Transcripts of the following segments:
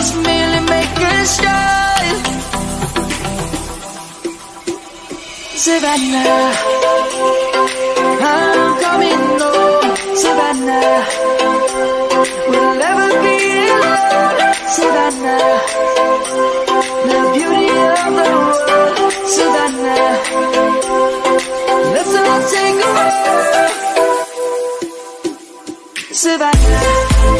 We must merely a start. Savannah I'm coming home. Savannah We'll never be alone. Savannah The beauty of the world. Savannah Let's all take a Savannah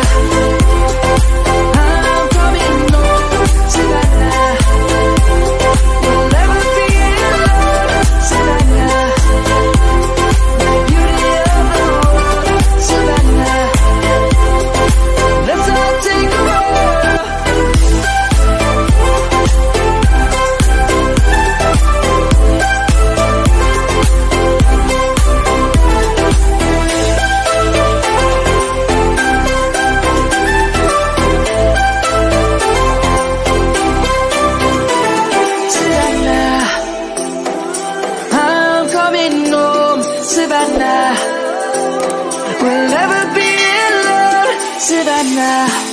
We'll